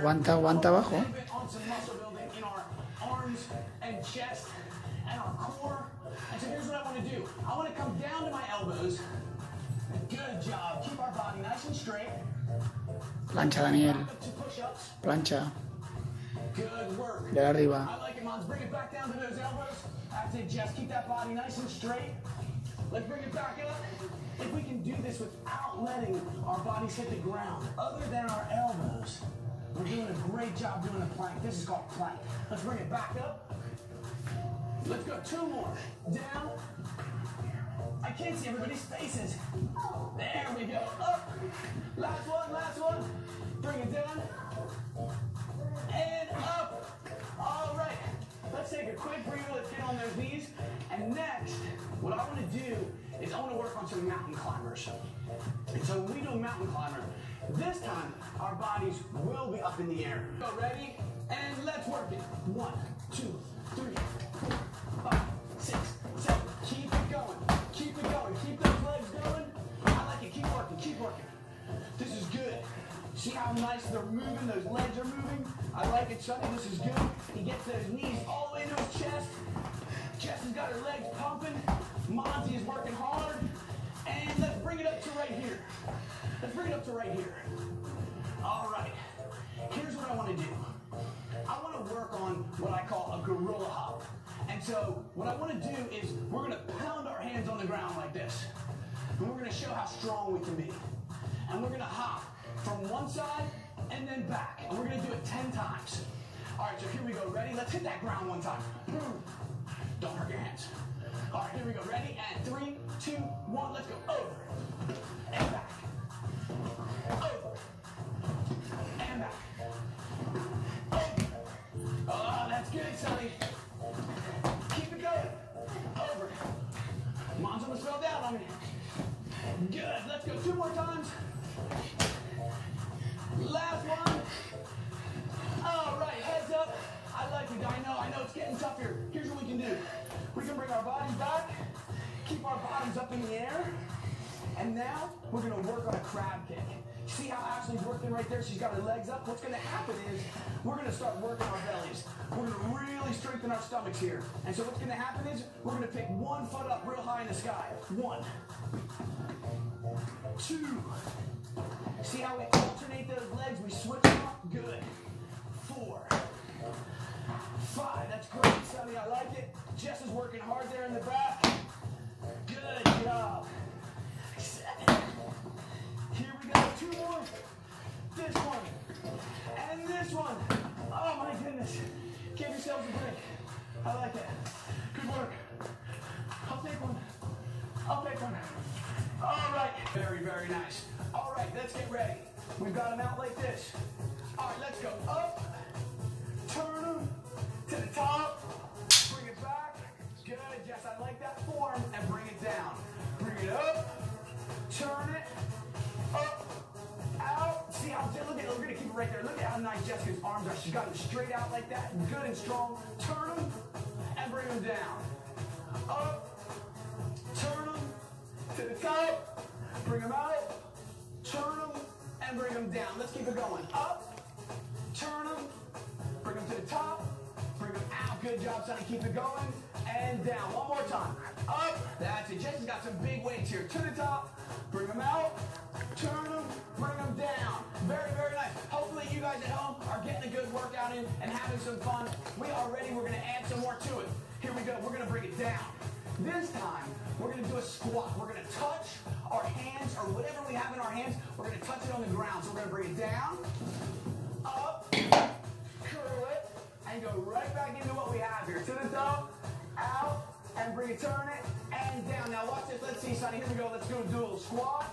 aguanta, aguanta abajo. Plancha, Daniel. Plancha. De arriba. Let's bring it back up. If we can do this without letting our bodies hit the ground, other than our elbows, we're doing a great job doing a plank. This is called plank. Let's bring it back up. Let's go. Two more. Down. I can't see everybody's faces. There we go. Up. Last one, last one. Bring it down. And up. All right. Let's take a quick breather. Let's get on those knees. And next, what I want to do is I want to work on some mountain climbers. And so when we do a mountain climber, this time our bodies will be up in the air. Ready? And let's work it. One, two, three, four, five, six, seven. Keep it going. Keep it going. Keep those legs going. I like it. Keep working. Keep working. This is good. See how nice they're moving? Those legs are moving. I like it, Sonny. This is good. He gets those knees all the way to his chest. Jess has got her legs pumping. Monty is working hard. And let's bring it up to right here. Let's bring it up to right here. All right. Here's what I want to do. I want to work on what I call a gorilla hop. And so what I want to do is we're going to pound our hands on the ground like this. And we're going to show how strong we can be. And we're going to hop from one side and then back. And we're going to do it 10 times. All right, so here we go. Ready? Let's hit that ground one time. Don't hurt your hands. All right, here we go. Ready? And three, two, one. Let's go. Over and back. Oh, that's good, Sonny. Keep it going. Over. Mom's almost fell down on me. Good. Let's go two more times. Last one. All right, heads up. I like it. I know, I know it's getting tough here. Here's what we can do. We can bring our bodies back, keep our bottoms up in the air, and now we're gonna work on a crab kick. See how Ashley's working right there? She's got her legs up. What's gonna happen is we're gonna start working our bellies. We're gonna really strengthen our stomachs here. And so what's gonna happen is we're gonna pick one foot up real high in the sky. One, two. See how we alternate those legs? We switch them up. Good. Four. Five. That's great, Sonny. I like it. Jess is working hard there in the back. Good job. Seven. Here we go. Two more. This one. And this one. Oh my goodness. Give yourselves a break. I like it. Good work. I'll take one. I'll take one. All right. Very, very nice. All right, let's get ready. We've got them out like this. All right, let's go up, turn them to the top, bring it back. Good, Jess, I like that form, and bring it down. Bring it up, turn it, out. Look at, we're gonna keep it right there. Look at how nice Jessica's arms are. She's got them straight out like that, good and strong. Turn them, and bring them down. Up, turn them to the top, bring them out, turn them, and bring them down. Let's keep it going. Up, turn them, bring them to the top, bring them out. Good job, Sonny. Keep it going. And down. One more time. Up. That's it. Jesse's got some big weights here. To the top, bring them out, turn them, bring them down. Very, very nice. Hopefully you guys at home are getting a good workout in and having some fun. We are ready. We're going to add some more to it. Here we go. We're going to bring it down. This time, we're going to do a squat. We're going to touch our hands or whatever we have in our hands. We're going to touch it on the ground. So we're going to bring it down, up, curl it, and go right back into what we have here. To the top, out, and bring it, turn it, and down. Now watch this. Let's see, Sonny. Here we go. Let's do a dual squat.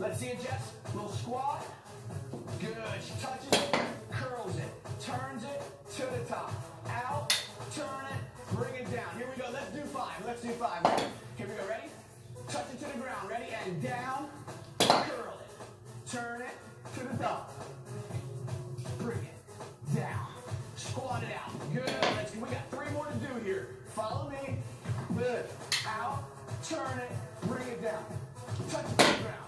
Let's see it, Jess. Little squat. Good. She touches it, curls it, turns it to the top. Out, turn it, bring it down. Here we go. Let's do five. Let's do five. Ready? Here we go. Ready? Touch it to the ground. Ready? And down. Curl it. Turn it to the top. Bring it down. Squat it out. Good. Let's, we got three more to do here. Follow me. Good. Out. turn it, bring it down. Touch it to the ground.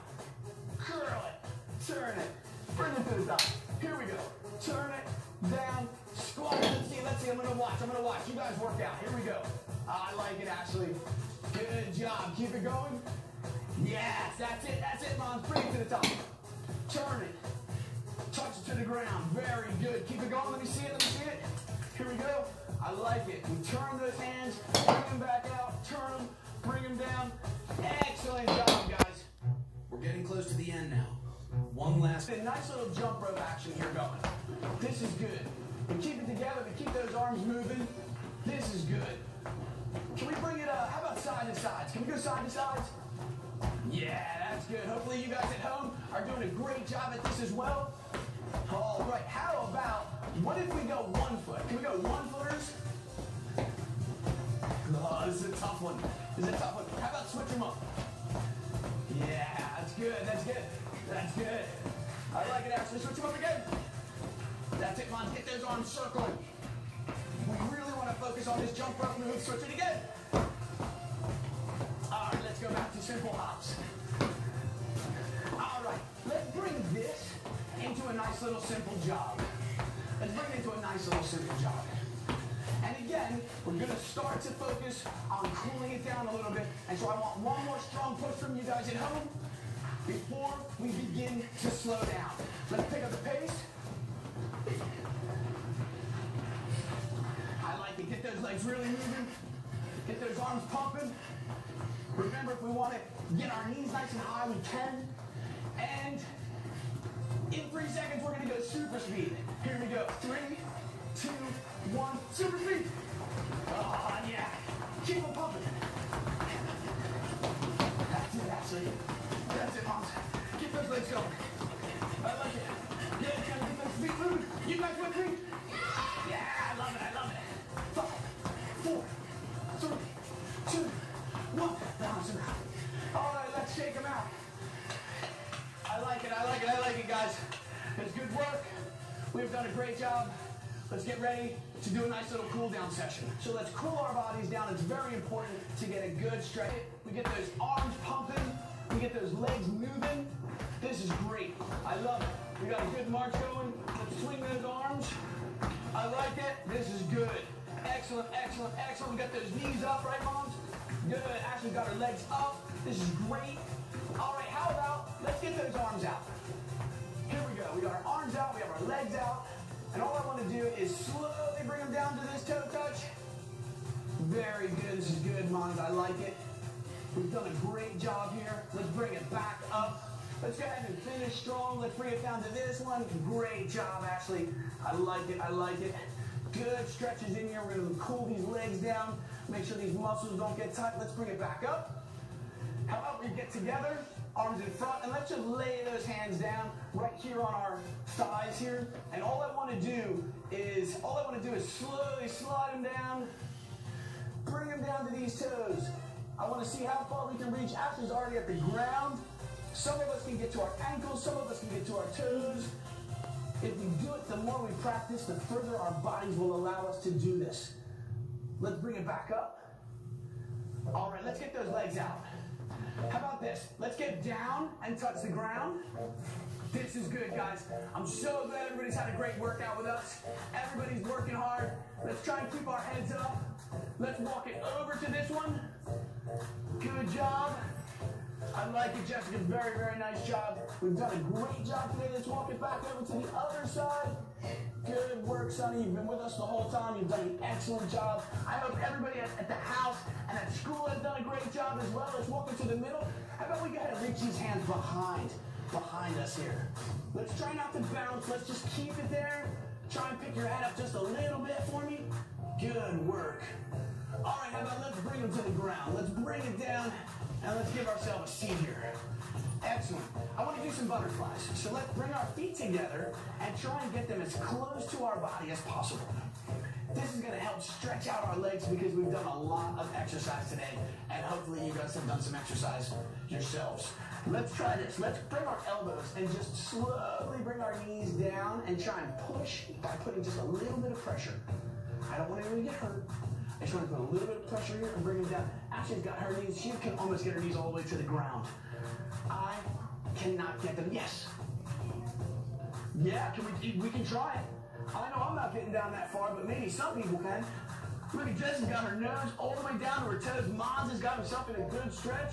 Turn it, bring it to the top. Here we go. Turn it, down, squat. Let's see, let's see. I'm gonna watch, I'm gonna watch. You guys work out. Here we go. Ah, I like it, Ashley. Good job. Keep it going. Yes, that's it, that's it, Mom. Bring it to the top. Turn it. Touch it to the ground. Very good. Keep it going. Let me see it. Let me see it. Here we go. I like it. We turn those hands, bring them back out, turn them, bring them down. Excellent job, guys. We're getting close to the end now. One last. A nice little jump rope action here going. This is good. We keep it together. We keep those arms moving. This is good. Can we bring it up? How about side to sides? Can we go side to sides? Yeah, that's good. Hopefully you guys at home are doing a great job at this as well. All right, how about, what if we go one foot? Can we go one footers? Oh, this is a tough one. This is a tough one. How about switch them up? Yeah, that's good, that's good. That's good. I like it, Ashley. Switch them up again. That's it, Mom. Get those arms circling. We really want to focus on this jump rope move. Switch it again. All right, let's go back to simple hops. All right, let's bring this into a nice little simple jog. Let's bring it into a nice little simple jog. And again, we're gonna start to focus on cooling it down a little bit. And so I want one more strong push from you guys at home before we begin to slow down. Let's pick up the pace. I like it. Get those legs really moving. Get those arms pumping. Remember, if we want to get our knees nice and high, we can. And in three seconds, we're going to go super speed. Here we go. Three, two, one, super speed. Oh, yeah. Keep pumping. That's it, Ashley. That's it, moms. Legs going. I like it. Yeah, kind of get feet moving. You guys with? Yeah, I love it. I love it. Five, four, three, two, one. Balance them out. All right, let's shake out. I like it. I like it. I like it, guys. It's good work. We've done a great job. Let's get ready to do a nice little cool down session. So let's cool our bodies down. It's very important to get a good stretch. We get those arms pumping. We get those legs moving. This is great. I love it. We got a good march going. Let's swing those arms. I like it. This is good. Excellent, excellent, excellent. We got those knees up, right, moms? Good. Ashley got her legs up. This is great. All right, how about let's get those arms out. Here we go. We got our arms out. We have our legs out. And all I want to do is slowly bring them down to this toe touch. Very good. This is good, moms. I like it. We've done a great job here. Let's bring it back up. Let's go ahead and finish strong. Let's bring it down to this one. Great job, Ashley. I like it. I like it. Good stretches in here. We're going to cool these legs down. Make sure these muscles don't get tight. Let's bring it back up. How about we get together, arms in front, and let's just lay those hands down right here on our thighs here. And all I want to do is, all I want to do is slowly slide them down, bring them down to these toes. I want to see how far we can reach. Ashley's already at the ground. Some of us can get to our ankles, some of us can get to our toes. If we do it, the more we practice, the further our bodies will allow us to do this. Let's bring it back up. All right, let's get those legs out. How about this? Let's get down and touch the ground. This is good, guys. I'm so glad everybody's had a great workout with us. Everybody's working hard. Let's try and keep our heads up. Let's walk it over to this one. Good job. I like it, Jessica. Very, very nice job. We've done a great job today. Let's walk it back over to the other side. Good work, Sonny. You've been with us the whole time. You've done an excellent job. I hope everybody at, at the house and at school has done a great job as well. Let's walk into the middle. How about we go ahead and reach these hands behind, behind us here. Let's try not to bounce. Let's just keep it there. Try and pick your head up just a little bit for me. Good work. All right, how about let's bring them to the ground. Let's bring it down and let's give ourselves a seat here. Excellent. I want to do some butterflies. So let's bring our feet together and try and get them as close to our body as possible. This is going to help stretch out our legs because we've done a lot of exercise today. And hopefully you guys have done some exercise yourselves. Let's try this. Let's bring our elbows and just slowly bring our knees down and try and push by putting just a little bit of pressure. I don't want anyone to get hurt. I just want to put a little bit of pressure here and bring them down. Ashley's got her knees. She can almost get her knees all the way to the ground. I cannot get them. Yes. Yeah, can we, we can try it. I know I'm not getting down that far, but maybe some people can. Look Jess has got her nose all the way down to her toes. Mons has got himself in a good stretch.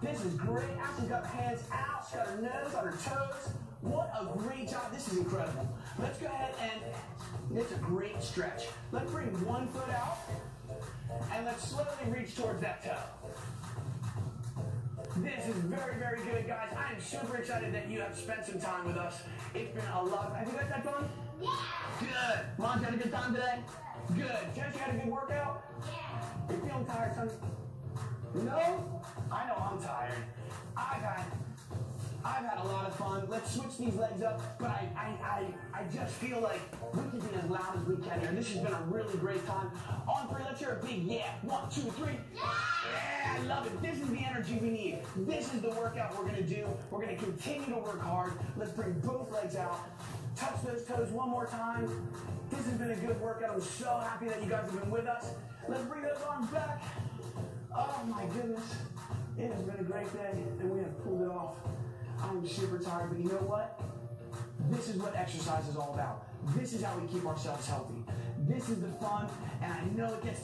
This is great. Ashley's got her hands out. She's got her nose on her toes. What a great job. This is incredible. Let's go ahead and it's a great stretch. Let's bring one foot out and let's slowly reach towards that toe. This is very, very good, guys. I am super excited that you have spent some time with us. It's been a lot. Have you guys had fun? Yeah. Good. Mom, had a good time today? Good. Jess, you had a good workout? Yeah. You feeling tired, son? No? I know I'm tired. I've had I've had a lot of fun. Let's switch these legs up, but I, I, I, I just feel like we can be as loud as we can here. This has been a really great time. On three, let's hear a big yeah. One, two, three. Yeah! Yeah, I love it. This is the energy we need. This is the workout we're gonna do. We're gonna continue to work hard. Let's bring both legs out. Touch those toes one more time. This has been a good workout. I'm so happy that you guys have been with us. Let's bring those arms back. Oh my goodness. It has been a great day, and we have pulled it off. I'm super tired, but you know what? This is what exercise is all about. This is how we keep ourselves healthy. This is the fun, and I know it gets